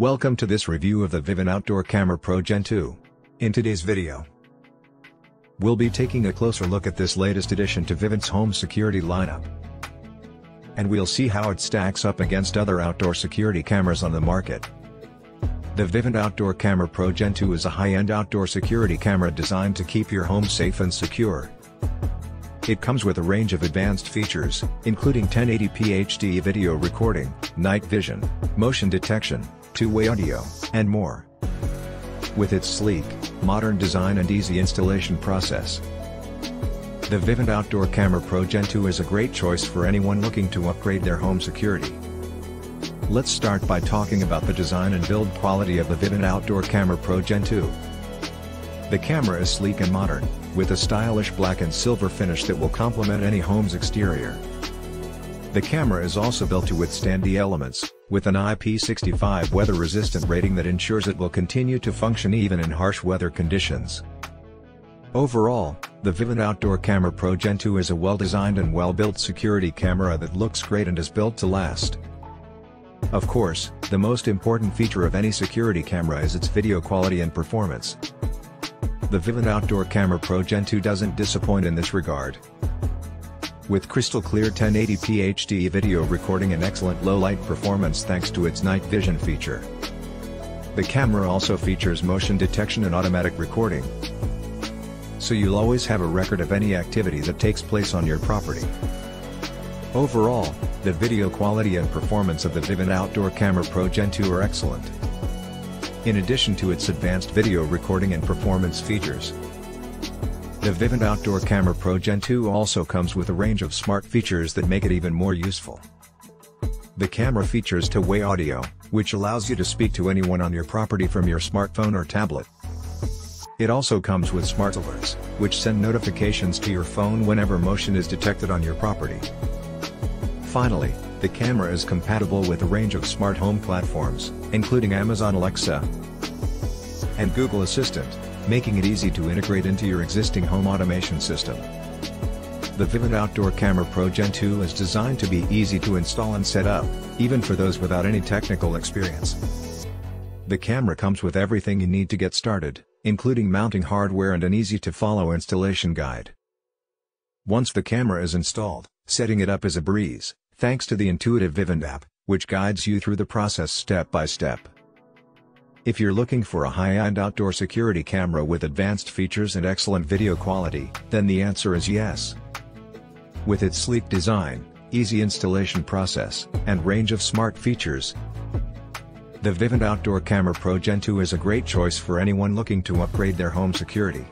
Welcome to this review of the Vivint Outdoor Camera Pro Gen 2. In today's video, we'll be taking a closer look at this latest addition to Vivint's home security lineup. And we'll see how it stacks up against other outdoor security cameras on the market. The Vivint Outdoor Camera Pro Gen 2 is a high-end outdoor security camera designed to keep your home safe and secure. It comes with a range of advanced features, including 1080p HD video recording, night vision, motion detection, two-way audio, and more. With its sleek, modern design and easy installation process, the Vivint Outdoor Camera Pro Gen 2 is a great choice for anyone looking to upgrade their home security. Let's start by talking about the design and build quality of the Vivint Outdoor Camera Pro Gen 2. The camera is sleek and modern, with a stylish black and silver finish that will complement any home's exterior. The camera is also built to withstand the elements, with an IP65 weather-resistant rating that ensures it will continue to function even in harsh weather conditions. Overall, the Vivint Outdoor Camera Pro Gen 2 is a well-designed and well-built security camera that looks great and is built to last. Of course, the most important feature of any security camera is its video quality and performance. The Vivint Outdoor Camera Pro Gen 2 doesn't disappoint in this regard. With crystal clear 1080p HD video recording and excellent low-light performance thanks to its night vision feature. The camera also features motion detection and automatic recording, so you'll always have a record of any activity that takes place on your property. Overall, the video quality and performance of the Vivint Outdoor Camera Pro Gen 2 are excellent. In addition to its advanced video recording and performance features, the Vivint Outdoor Camera Pro Gen 2 also comes with a range of smart features that make it even more useful. The camera features two-way audio, which allows you to speak to anyone on your property from your smartphone or tablet. It also comes with smart alerts, which send notifications to your phone whenever motion is detected on your property. Finally, the camera is compatible with a range of smart home platforms, including Amazon Alexa and Google Assistant, making it easy to integrate into your existing home automation system. The Vivint Outdoor Camera Pro Gen 2 is designed to be easy to install and set up, even for those without any technical experience. The camera comes with everything you need to get started, including mounting hardware and an easy-to-follow installation guide. Once the camera is installed, setting it up is a breeze, thanks to the intuitive Vivint app, which guides you through the process step by step. If you're looking for a high-end outdoor security camera with advanced features and excellent video quality, then the answer is yes. With its sleek design, easy installation process, and range of smart features, the Vivint Outdoor Camera Pro Gen 2 is a great choice for anyone looking to upgrade their home security.